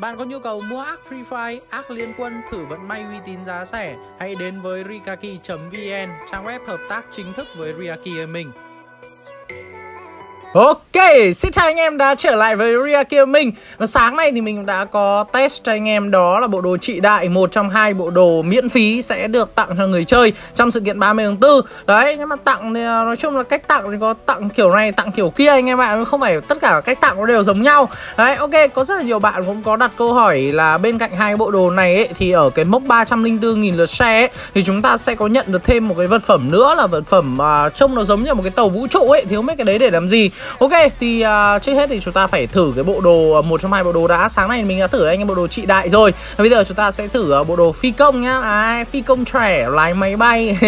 Bạn có nhu cầu mua ác Free Fire, ác liên quân thử vận may uy tín giá rẻ? Hãy đến với rikaki.vn, trang web hợp tác chính thức với Riaki mình. Ok, xin chào anh em đã trở lại với Ria Kia Minh. Và sáng nay thì mình đã có test cho anh em đó là bộ đồ trị đại Một trong hai bộ đồ miễn phí sẽ được tặng cho người chơi trong sự kiện 30 tháng 4 Đấy, nhưng mà tặng thì à, nói chung là cách tặng thì có tặng kiểu này, tặng kiểu kia anh em ạ Không phải tất cả cách tặng nó đều giống nhau. Đấy, ok, có rất là nhiều bạn cũng có đặt câu hỏi là bên cạnh hai bộ đồ này ấy Thì ở cái mốc 304.000 lượt share ấy Thì chúng ta sẽ có nhận được thêm một cái vật phẩm nữa là vật phẩm uh, trông nó giống như một cái tàu vũ trụ ấy. Thì không biết cái đấy để làm gì. Ok thì uh, trước hết thì chúng ta phải thử cái bộ đồ à, một trong hai bộ đồ đã. Sáng nay mình đã thử anh em bộ đồ trị đại rồi. Và bây giờ chúng ta sẽ thử uh, bộ đồ phi công nhá. Đấy, phi công trẻ lái máy bay.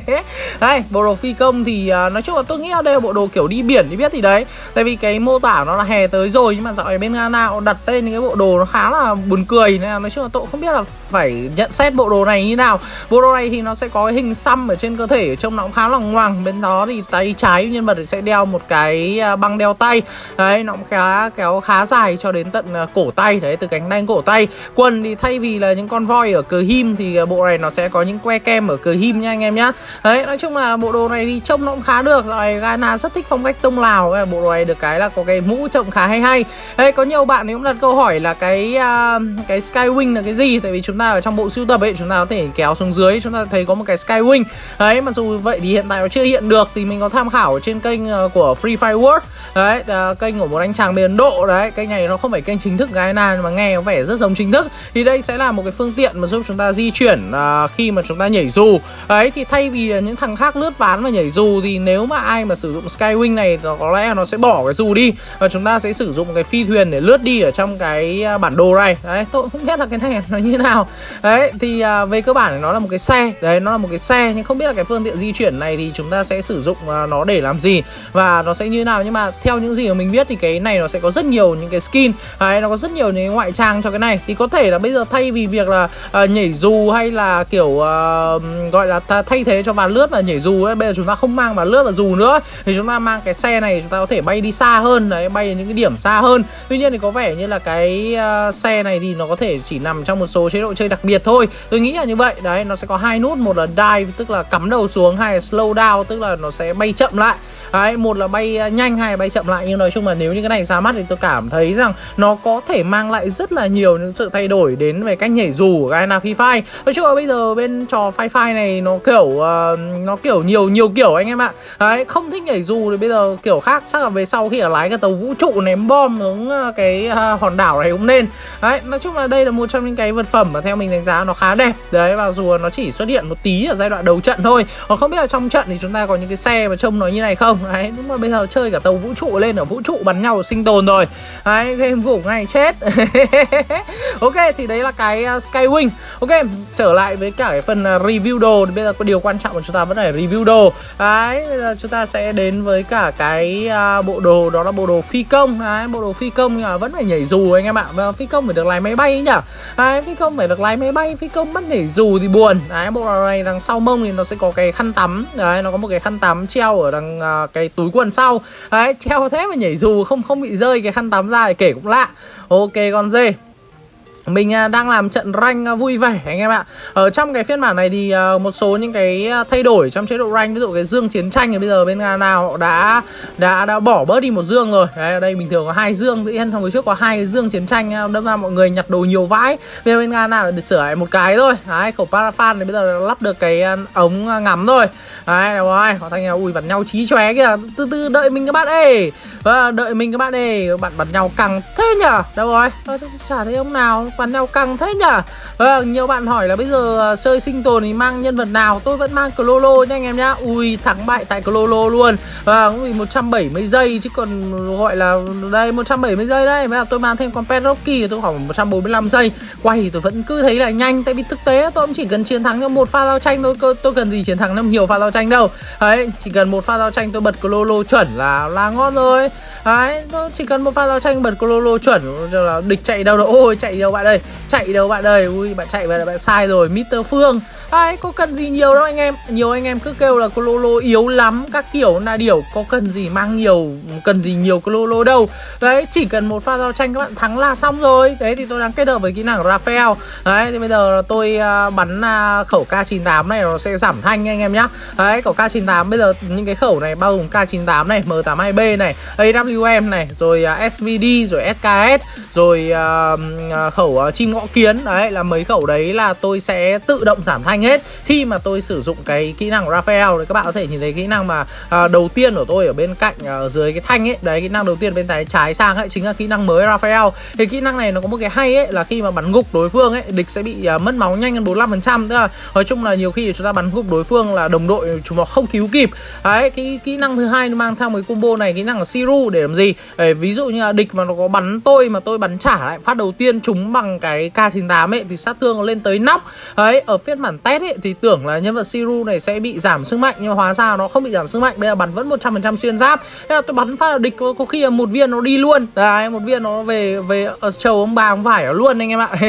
Đây bộ đồ phi công thì uh, nói chung là tôi nghĩ là đây là bộ đồ kiểu đi biển thì biết thì đấy. Tại vì cái mô tả nó là hè tới rồi nhưng mà dạo này bên nga nào đặt tên những cái bộ đồ nó khá là buồn cười. Nên là nói chung là tôi không biết là phải nhận xét bộ đồ này như nào. Bộ đồ này thì nó sẽ có cái hình xăm ở trên cơ thể trông nó cũng khá là ngoằng. Bên đó thì tay trái nhân vật thì sẽ đeo một cái À, băng đeo tay. Đấy nó cũng khá kéo khá dài cho đến tận à, cổ tay. Đấy từ cánh tay cổ tay. Quần thì thay vì là những con voi ở cờ him thì à, bộ này nó sẽ có những que kem ở cờ him nha anh em nhá. Đấy nói chung là bộ đồ này thì trông nó cũng khá được. Rồi Gana rất thích phong cách tông lào. Bộ đồ này được cái là có cái mũ trông khá hay hay. Đấy có nhiều bạn thì cũng đặt câu hỏi là cái uh, cái skywing là cái gì? Tại vì chúng ta ở trong bộ sưu tập ấy chúng ta có thể kéo xuống dưới chúng ta thấy có một cái skywing đấy mặc dù vậy thì hiện tại nó chưa hiện được thì mình có tham khảo ở trên kênh của Free Fire World. work đấy uh, kênh của một anh chàng bên Ấn Độ đấy kênh này nó không phải kênh chính thức Ghana mà nghe có vẻ rất giống chính thức. Thì đây sẽ là một cái phương tiện mà giúp chúng ta di chuyển uh, khi mà chúng ta nhảy dù. Đấy thì thay vì ờ, những thằng khác lướt ván và nhảy dù thì nếu mà ai mà sử dụng Skywing này nó có lẽ nó sẽ bỏ cái dù đi và chúng ta sẽ sử dụng cái phi thuyền để lướt đi ở trong cái bản đồ này. Đấy tôi không biết là cái này nó như nào. Đấy thì uh, về cơ bản nó là một cái xe. Đấy nó là một cái xe nhưng không biết là cái phương tiện di chuyển này thì chúng ta sẽ sử dụng uh, nó để làm gì và nó sẽ như nào. Nhưng mà theo những gì mà mình biết thì cái này nó sẽ có rất nhiều những cái skin. Đấy nó có rất nhiều những cái ngoại trang cho cái này. Thì có thể là bây giờ thay vì việc là uh, nhảy dù hay là kiểu uh, gọi là thay thế cho ván lướt và nhảy dù ấy bây giờ chúng ta không mang ván lướt và dù nữa thì chúng ta mang cái xe này chúng ta có thể bay đi xa hơn đấy bay những cái điểm xa hơn. Tuy nhiên thì có vẻ như là cái uh, xe này thì nó có thể chỉ nằm trong một số chế độ chơi đặc biệt thôi. Tôi nghĩ là như vậy. Đấy nó sẽ có hai nút một là dive tức là cắm đầu xuống hay là slow down tức là nó sẽ bay chậm lại. Đấy một là bay nhanh hay là bay chậm lại nhưng nói chung là nếu như cái này ra mắt thì tôi cảm thấy rằng nó có thể mang lại rất là nhiều những sự thay đổi đến về cách nhảy dù của Gaina Free Fire nói chung là bây giờ bên trò Free Fire này nó kiểu uh, nó kiểu nhiều nhiều kiểu anh em ạ. Đấy không thích nhảy dù thì bây giờ kiểu khác. Chắc là về sau khi ở lái cái tàu vũ trụ ném bom xuống ờ, cái uh, hòn đảo này cũng nên. Đấy nói chung là đây là một trong những cái vật phẩm mà theo mình đánh giá nó khá đẹp. Đấy và dù nó chỉ xuất hiện một tí ở giai đoạn đầu trận thôi. Còn không biết là trong trận thì chúng ta có những cái xe mà trông nó như này không? Đấy đúng mà bây giờ chơi cả tàu vũ trụ lên ở vũ trụ bắn nhau sinh tồn rồi. Đấy game ngủ ngay chết. Ok thì đấy là cái uh, skywing. Ok trở lại với cả cái phần uh, review đồ. Thì bây giờ có điều quan trọng của chúng ta vẫn phải review đồ. Đấy bây giờ chúng ta sẽ đến với cả cái uh, bộ đồ. Đó là bộ đồ phi công. Đấy bộ đồ phi công nhưng mà vẫn phải nhảy dù anh em ạ. Và phi công phải được lái máy bay nhỉ? Đấy phi công phải được lái máy bay phi công mất nhảy dù thì buồn. Đấy bộ đồ này đằng sau mông thì nó sẽ có cái khăn tắm. Đấy nó có một cái khăn tắm treo ở đằng uh, cái túi quần sau. Đấy treo thế mà nhảy dù không không bị rơi, cái khăn tắm ra thì kể cũng lạ. Ok, con dê mình à, đang làm trận rank à, vui vẻ, anh em ạ. Ở trong cái phiên bản này thì à, một số những cái thay đổi trong chế độ rank, Ví dụ cái dương chiến tranh thì bây giờ bên nào đã đã đã bỏ bớt đi một dương rồi. Đấy, ở đây bình thường có hai dương, Tự nhiên trong hồi trước có hai dương chiến tranh Đâm ra mọi người nhặt đồ nhiều vãi. Bây giờ bên nga nào được sửa lại một cái thôi. Đấy, khẩu parafan thì bây giờ lắp được cái ống ngắm thôi Đấy, đúng rồi Họ thành ui bắn nhau trí chóe kìa. Từ từ, đợi mình các bạn ơi ờ, Đợi mình các bạn ơi Bạn bắn nhau căng thế nhở? Đâu rồi? Chả thấy ông nào và neo căng thế nhở à, ờ, nhiều bạn hỏi là bây giờ ờ, chơi sinh tồn thì mang nhân vật nào? Tôi vẫn mang Clolo nha anh em nhá. Ui thắng bại tại Clolo luôn. À, cũng vì 170 giây chứ còn gọi là đây 170 giây đấy. Bây giờ tôi mang thêm con pet Rocky tôi khoảng 145 giây. Quay tôi vẫn cứ thấy là nhanh tại vì thực tế tôi cũng chỉ cần chiến thắng cho một pha giao tranh thôi. Tôi, tôi cần gì chiến thắng năm nhiều pha giao tranh đâu. Đấy chỉ cần một pha giao tranh tôi bật Clolo chuẩn là là ngon rồi. Đấy tôi chỉ cần một pha giao tranh bật Clolo chuẩn là địch chạy đâu đâu. Ôi chạy đâu bạn ơi chạy đâu bạn ơi? Ui bạn chạy vậy là bạn sai rồi Mr Phương. Ai có cần gì nhiều đâu anh em. Nhiều anh em cứ kêu là Cololo yếu lắm Các kiểu là điều Có cần gì mang nhiều Cần gì nhiều Cololo đâu. Đấy, chỉ cần một pha giao tranh các bạn thắng là xong rồi. Đấy, thì tôi đang kết hợp với kỹ năng Raphael Đấy, thì bây giờ tôi uh, bắn uh, khẩu K98 này Nó sẽ giảm thanh anh em nhá. Đấy, khẩu K98 bây giờ những cái khẩu này Bao gồm K98 này, M82B này AWM này, rồi à, uh, SVD, rồi SKS Rồi uh, khẩu uh, chim ngõ kiến. Đấy, là mấy khẩu đấy là tôi sẽ tự động giảm thanh hết. Khi mà tôi sử dụng cái kỹ năng Raphael đấy các bạn có thể nhìn thấy kỹ năng mà à, đầu tiên của tôi ở bên cạnh ở dưới cái thanh ấy đấy kỹ năng đầu tiên bên tay trái sang ấy chính là kỹ năng mới Raphael. Thì kỹ năng này nó có một cái hay ấy là khi mà bắn gục đối phương ấy địch sẽ bị uh, mất máu nhanh hơn 45 phần trăm. Tức là nói chung là nhiều khi chúng ta bắn gục đối phương là đồng đội chúng nó không cứu kịp. Đấy cái kỹ năng thứ hai nó mang theo một combo này kỹ năng là Siru để làm gì? Để ví dụ như là địch mà nó có bắn tôi mà tôi bắn trả lại phát đầu tiên chúng bằng cái K98 ấy thì sát thương lên tới nóc. Đấy ở phiên bản test ấy thì tưởng là nhân vật Siru này sẽ bị giảm sức mạnh nhưng mà hóa ra nó không bị giảm sức mạnh. Bây giờ bắn vẫn 100% xuyên giáp. Thế là tôi bắn phát là địch có, có khi là một viên nó đi luôn. Đấy một viên nó về về ờ, trầu ông bà ông vải ở luôn anh em ạ.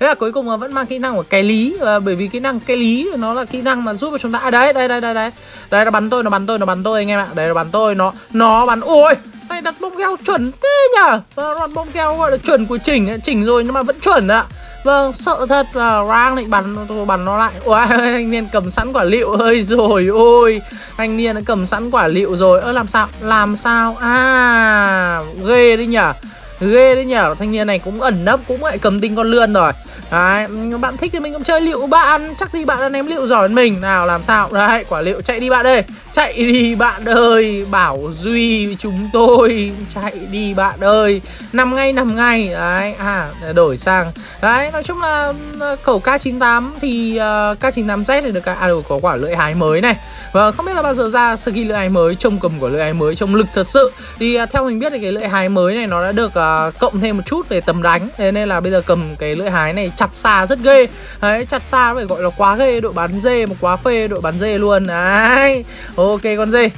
Thế là cuối cùng là vẫn mang kỹ năng của cái lý và bởi vì kỹ năng cái lý nó là kỹ năng mà giúp cho chúng ta. À, đấy đây đây đây đây đây nó bắn tôi nó bắn tôi nó bắn tôi anh em ạ. Đấy nó bắn tôi nó nó bắn. Ôi! Này đặt bông keo chuẩn thế nhở vâng, đặt bông keo gọi là chuẩn của chỉnh chỉnh rồi nhưng mà vẫn chuẩn ạ Vâng, sợ thật và rang định bắn tôi bắn nó lại. Ôi, anh niên cầm sẵn quả liệu ơi rồi ôi. Anh niên đã cầm sẵn quả liệu rồi. Ơ làm sao? Làm sao? À, ghê đấy nhở ghê đấy nhở thanh niên này cũng ẩn nấp cũng lại cầm tinh con lươn rồi đấy bạn thích thì mình cũng chơi liệu bạn. Chắc thì bạn đã ném liệu giỏi hơn mình. Nào làm sao? Đấy quả liệu. Chạy đi bạn ơi. Chạy đi bạn ơi. Bảo duy chúng tôi. Chạy đi bạn ơi. Nằm ngay nằm ngay. Đấy à đổi sang. Đấy nói chung là à, khẩu k98 thì uh, k98z thì được à, có quả lưỡi hái mới này. Và không biết là bao giờ ra skin lưỡi hái mới trông cầm của lưỡi hái mới trông lực thật sự. Thì uh, theo mình biết thì cái lưỡi hái mới này nó đã được uh, cộng thêm một chút về tầm đánh. Thế nên là bây giờ cầm cái lưỡi hái này chặt xa rất ghê đấy chặt xa nó phải gọi là quá ghê đội bắn dê một quá phê đội bắn dê luôn đấy ok con dê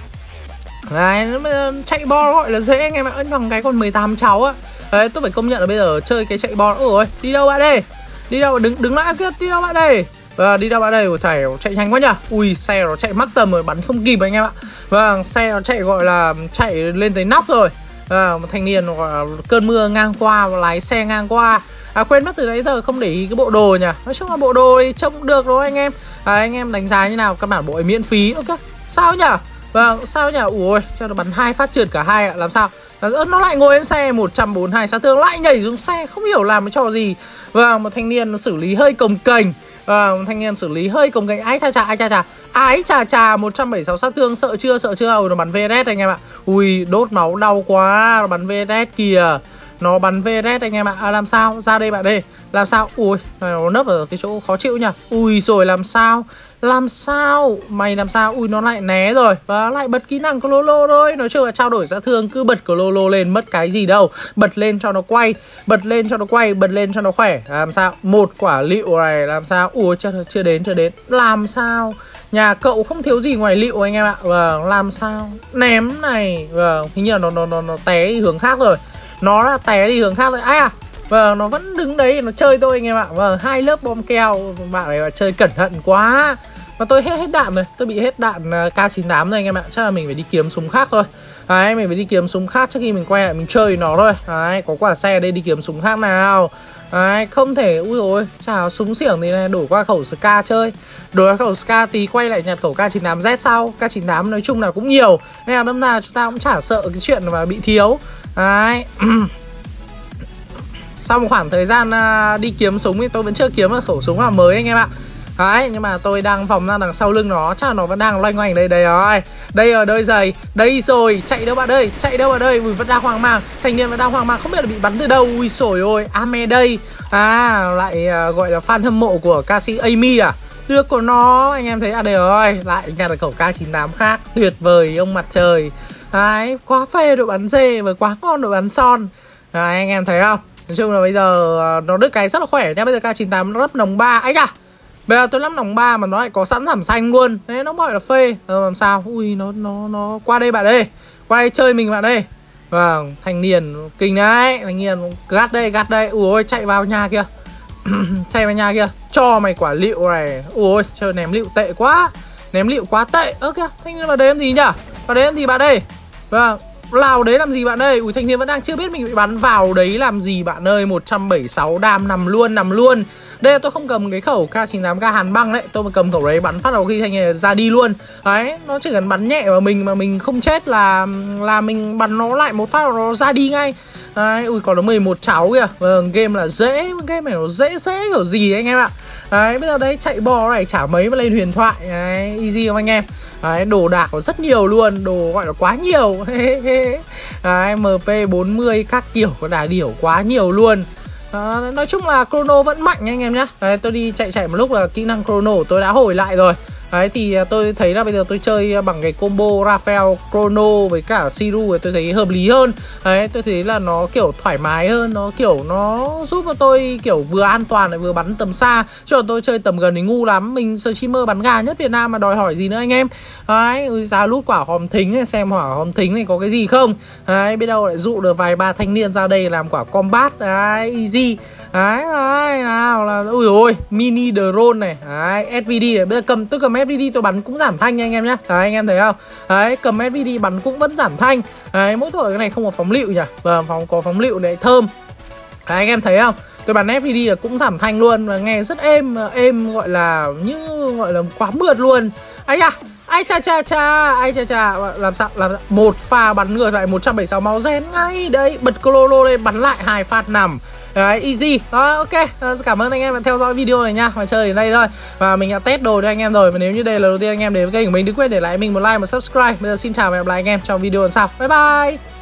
Đấy, chạy bo gọi là dễ anh em ạ Bằng cái con 18 cháu á Đấy, tôi phải công nhận là bây giờ chơi cái chạy bo rồi Đi đâu bạn đây? Đi đâu? Đứng đứng lại kia, đi đâu bạn đây? và đi đâu bạn đây? của thầy chạy nhanh quá nhỉ Ui, xe nó chạy mắc tầm rồi, bắn không kịp anh em ạ Vâng, xe nó chạy gọi là chạy lên tới nóc rồi à, Một thanh niên gọi là cơn mưa ngang qua, lái xe ngang qua À quên mất từ nãy giờ không để ý cái bộ đồ nhỉ? Nói chung là bộ đồ thì trông được rồi anh em? À, Anh em đánh giá như nào? Các bản bộ ấy miễn phí Ok. Sao nhỉ? Vâng sao nhỉ? Ui cho nó bắn hai phát trượt cả hai ạ Làm sao? Nó lại ngồi lên xe 142 sát thương lại nhảy xuống xe không hiểu làm cái trò gì. Vâng một thanh niên nó xử lý hơi cồng kềnh. Và một thanh niên xử lý hơi cồng kềnh. Ái cha cha ai cha cha ái chà chà 176 sát thương sợ chưa sợ chưa? Ừ, nó bắn VS anh em ạ. Ui đốt máu đau quá nó bắn VS kìa nó bắn VRS anh em ạ. À, Làm sao? Ra đây bạn đây Làm sao? Ui nó nấp ở cái chỗ khó chịu nhỉ? Ui rồi làm sao? Làm sao? Mày làm sao? Ui nó lại né rồi. Và lại bật kỹ năng của lolo thôi. Nói chung là trao đổi ra thương cứ bật của lolo lên mất cái gì đâu. Bật lên cho nó quay bật lên cho nó quay bật lên cho nó khỏe. Làm sao? Một quả liệu này làm sao? Ui chưa chưa đến chưa đến. Làm sao? Nhà cậu không thiếu gì ngoài liệu anh em ạ. Vâng làm sao? Ném này. Vâng hình như là nó nó nó, nó té hướng khác rồi nó là té đi hướng khác rồi. Ai à? Vâng, nó vẫn đứng đấy nó chơi tôi anh em ạ. Vâng, hai lớp bom keo Bạn này chơi cẩn thận quá. Và tôi hết hết đạn rồi Tôi bị hết đạn à, K98 rồi anh em ạ. Chắc là mình phải đi kiếm súng khác thôi. Đấy, mình phải đi kiếm súng khác trước khi mình quay lại mình chơi nó thôi. Đấy, có quả xe đây đi kiếm súng khác nào. Đấy, không thể, ui rồi chào súng xiểng thì này đổi qua khẩu Ska chơi. Đổi qua khẩu Ska tí quay lại nhặt khẩu K98Z sau. K98 nói chung là cũng nhiều. Nên là đâm ra chúng ta cũng chả sợ cái chuyện mà bị thiếu. Đấy. Sau một khoảng thời gian à, đi kiếm súng thì tôi vẫn chưa kiếm được khẩu súng nào mới anh em ạ. Đấy, nhưng mà tôi đang vòng ra đằng sau lưng nó Chắc là nó vẫn đang loanh quanh đây. Đây rồi. Đây rồi, đôi giày. Đây rồi, chạy đâu bạn ơi, chạy đâu bạn ơi? Ui, vẫn đang hoang mang, thành niên vẫn đang hoang mang. Không biết là bị bắn từ đâu, ui sổi ôi Ame đây. À, lại uh, gọi là fan hâm mộ của ca sĩ Amy à? Đưa của nó, anh em thấy à đây rồi. Lại nhặt được khẩu K98 khác. Tuyệt vời, ông mặt trời. Đấy, quá phê đội bắn dê và quá ngon đội bắn son. Đấy, anh em thấy không? Nói chung là bây giờ à, nó đứt cái rất là khỏe nha. Bây giờ K98 nó lắp nòng 3 ấy à Bây giờ tôi lắp nòng 3 mà nó lại có sẵn thảm xanh luôn. Đấy nó gọi là phê. Rồi Làm sao? Ui nó nó nó qua đây bạn ơi. Qua đây chơi mình bạn ơi. Vâng thanh niên kinh đấy. Thanh niên gắt đây gắt đây. Ui chạy vào nhà kia chạy vào nhà kia Cho mày quả liệu này. Ôi chơi ném liệu tệ quá. Ném liệu quá tệ. Ơ kìa thanh niên vào đấy làm gì nhỉ? Vào đấy làm gì bạn ơi? Vâng Lào đấy làm gì bạn ơi? Ui thanh niên vẫn đang chưa biết mình bị bắn vào đấy làm gì bạn ơi? 176 đam nằm luôn nằm luôn. Đây là tôi không cầm cái khẩu K98K Hàn băng đấy. Tôi mà cầm khẩu đấy bắn phát đầu khi thanh niên ra đi luôn. Đấy nó chỉ cần bắn nhẹ vào mình mà mình không chết là là mình bắn nó lại một phát nó ra đi ngay. Đấy, ui còn nó 11 cháu kìa. Vâng, game là dễ, game này nó dễ dễ kiểu gì anh em ạ? Đấy, bây giờ đấy chạy bò này chả mấy mà lên huyền thoại. Đấy, easy không anh em? Đấy, đồ đạc có rất nhiều luôn, đồ gọi là quá nhiều. Đấy, MP40 các kiểu có đà điểu quá nhiều luôn. À, Nói chung là Chrono vẫn mạnh nha anh em nhé Đấy, tôi đi chạy chạy một lúc là kỹ năng Chrono tôi đã hồi lại rồi. Đấy, thì à, tôi thấy là bây giờ tôi chơi bằng cái combo Raphael Chrono với cả Siru thì tôi thấy hợp lý hơn. Đấy, tôi thấy là nó kiểu thoải mái hơn, Nó kiểu nó giúp cho tôi kiểu vừa an toàn lại vừa bắn tầm xa. Chứ còn tôi chơi tầm gần thì ngu lắm, Mình streamer bắn gà nhất Việt Nam mà đòi hỏi gì nữa anh em? Đấy ra lút quả hòm thính xem hỏa hòm thính này có cái gì không? Đấy biết đâu lại dụ được vài ba thanh niên ra đây làm quả combat, Đấy, easy. Đấy, đấy, nào là Ui ôi, mini drone này. Đấy, SVD này, bây giờ cầm, tôi cầm SVD tôi bắn cũng giảm thanh nha anh em nhé Đấy, anh em thấy không? Đấy, cầm SVD bắn cũng vẫn giảm thanh. Đấy, mỗi tội cái này không có phóng lựu nhỉ? Vâng, phóng, có phóng lựu này, thơm. Đấy, anh em thấy không? Tôi bắn FPD là cũng giảm thanh luôn và nghe rất êm êm gọi là như gọi là quá mượt luôn. Ai à ai cha cha cha ai cha cha. Làm sao làm sao? một pha bắn ngược lại 176 máu gen ngay. Đấy bật clolo lên bắn lại hai phát nằm. Đấy, easy. Đó, ok. Ờ, cảm ơn anh em đã theo dõi video này nha. Và chơi đến đây thôi. Và mình đã test đồ cho anh em rồi. Và nếu như đây là đầu tiên anh em đến với kênh của mình Đừng quên để lại mình một like, một subscribe. Bây giờ xin chào và hẹn gặp lại anh em trong video lần sau. Bye bye.